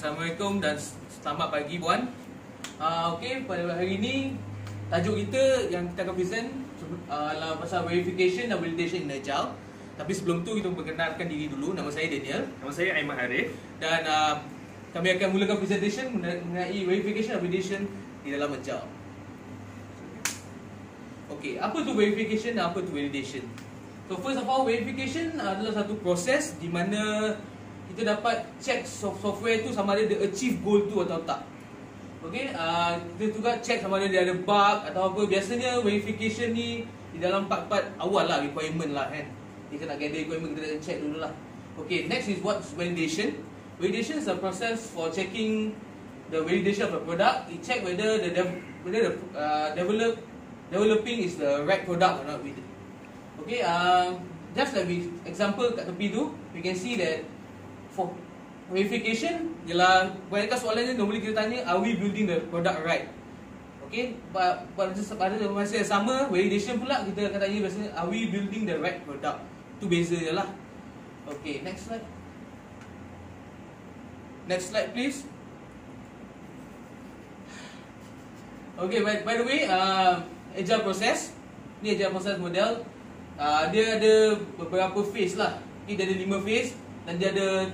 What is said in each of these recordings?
Assalamualaikum dan selamat pagi Puan. Uh, Okey, pada hari ini tajuk kita yang kita akan present uh, adalah pasal verification dan validation in Agile. Tapi sebelum tu kita perkenalkan diri dulu. Nama saya Daniel Nama saya Aiman Arif. dan uh, kami akan mulakan presentation mengenai verification dan validation di dalam Agile. Okey, apa tu verification dan apa tu validation? So first of all, verification adalah satu proses di mana kita dapat check soft- software tu sama ada dia achieve goal tu atau tak. Okey, uh, kita juga check sama ada dia ada bug atau apa. Biasanya verification ni di dalam part-part awal lah requirement lah kan. Kita nak gather requirement kita nak check dulu lah. Okay, next is what's validation. Validation is a process for checking the validation of a product. It check whether the dev- whether the uh, develop developing is the right product or not. Okay, uh, just like we example kat tepi tu, we can see that verification ialah banyak soalan ni normally kita tanya are we building the product right? Okay, pada pada masa yang sama validation pula kita akan tanya biasanya are we building the right product? Tu beza je lah. Okay, next slide. Next slide please. Okay, by, by the way, uh, agile process. Ni agile process model. Uh, Dia ada beberapa phase lah. Okay, Dia ada lima phase Dan dia ada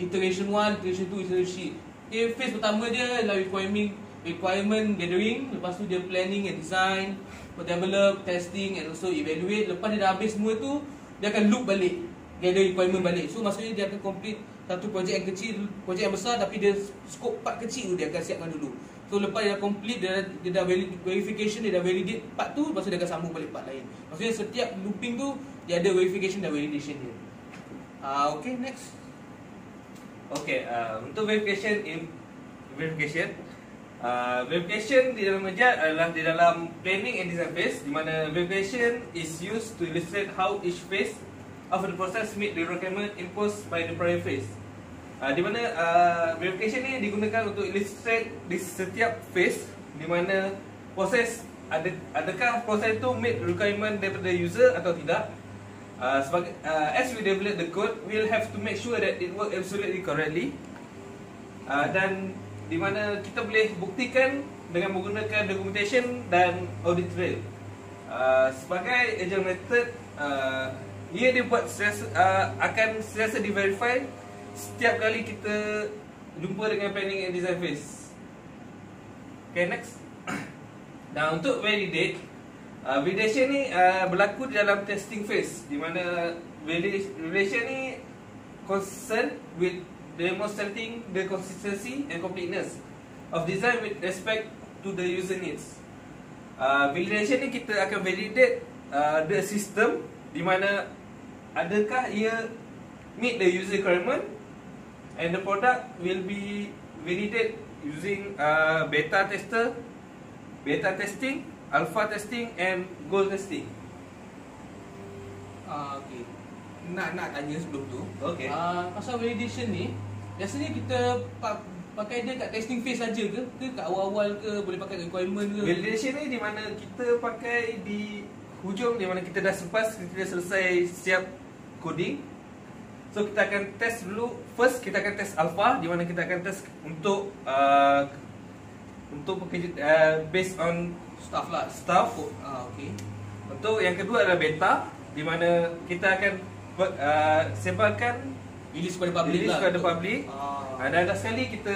iteration 1, iteration 2, iteration 3 okay, Phase pertama dia adalah requirement requirement gathering. Lepas tu dia planning and design Develop, testing and also evaluate. Lepas dia dah habis semua tu Dia akan loop balik Gather requirement balik. So maksudnya dia akan complete Satu projek yang kecil Projek yang besar Tapi dia scope part kecil tu Dia akan siapkan dulu. So lepas dia dah complete Dia, dia dah veri- verification Dia dah validate part tu Lepas tu dia akan sambung balik part lain. Maksudnya setiap looping tu Dia ada verification dan validation dia uh, Okay next Okay, uh, untuk verification verification uh, verification di dalam Agile adalah di dalam planning and design phase di mana verification is used to illustrate how each phase of the process meet the requirement imposed by the prior phase. Uh, di mana uh, verification ni digunakan untuk illustrate di setiap phase di mana proses ada adakah proses itu meet requirement daripada user atau tidak Uh, sebagai, uh, as we develop the code, we'll have to make sure that it work absolutely correctly. Uh, dan di mana kita boleh buktikan dengan menggunakan documentation dan audit trail. Uh, sebagai agile method, uh, ia dibuat sentiasa, uh, akan sentiasa di-verify setiap kali kita jumpa dengan planning and design phase. Okay, next. Dan untuk validate, Uh, validation ni uh, berlaku dalam testing phase di mana validation ni concern with demonstrating the consistency and completeness of design with respect to the user needs. Uh, validation ni kita akan validate uh, the system di mana adakah ia meet the user requirement and the product will be validated using uh, beta tester, beta testing alpha testing and goal testing. uh, Okay nak nak tanya sebelum tu Okay. uh, Pasal validation ni Biasanya kita pa- pakai dia kat testing phase saja ke? Ke kat awal-awal ke? Boleh pakai requirement ke? Validation ni di mana kita pakai di hujung di mana kita dah selepas kita dah selesai siap coding. So kita akan test dulu first kita akan test alpha di mana kita akan test untuk uh, untuk pekerja uh, based on Staff lah staff. Ah, okay. Untuk yang kedua adalah beta di mana kita akan uh, sebarkan Release kepada public Release lah kepada untuk- public. ah. uh, dan dah sekali kita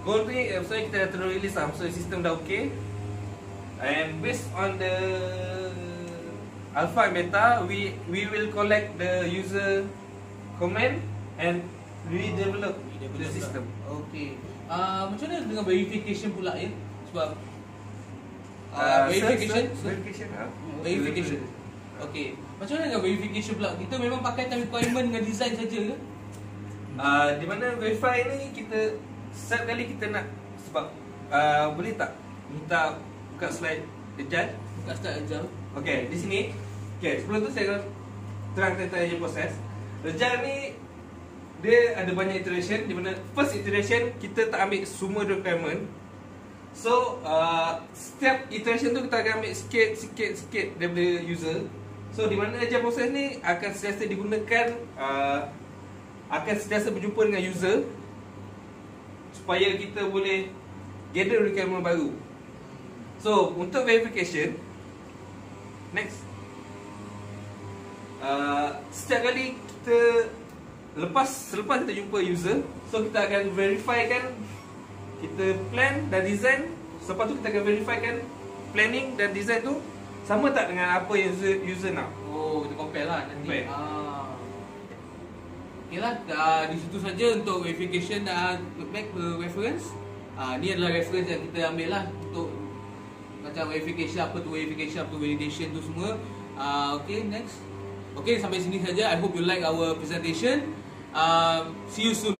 goal ni eh, maksudnya kita dah terus release lah maksudnya sistem dah okay and based on the alpha and beta we we will collect the user comment and redevelop Redevelop the lah. system Okay uh, Macam mana dengan verification pula ya? Sebab uh, Uh, Verification search- search- verification ha? Verification Okay Macam mana dengan verification pula? Kita memang pakai time requirement dengan design saja ke? Uh, di mana verify ni kita setiap kali kita nak sebab uh, boleh tak minta buka slide agile Buka start agile Okay, di sini Okay, sebelum tu saya terang tentang agile process ni Dia ada banyak iteration Di mana first iteration Kita tak ambil semua requirement. So, uh, setiap iteration tu kita akan ambil sikit, sikit, sikit daripada user. So, di mana agile process ni akan sentiasa digunakan uh, Akan sentiasa berjumpa dengan user supaya kita boleh gather requirement baru. So, untuk verification next. Uh, setiap kali kita lepas selepas kita jumpa user, so kita akan verify kan kita plan dan design, selepas tu kita akan verify kan planning dan design tu sama tak dengan apa yang user user nak. Oh, kita compare lah nanti. Compare. Ah. Okay uh, di situ saja untuk verification uh, back per reference. Uh, ni adalah reference yang kita ambil lah untuk macam verification, apa tu verification, apa tu validation tu semua. Uh, okay, next. Okay, sampai sini saja. I hope you like our presentation. Uh, see you soon.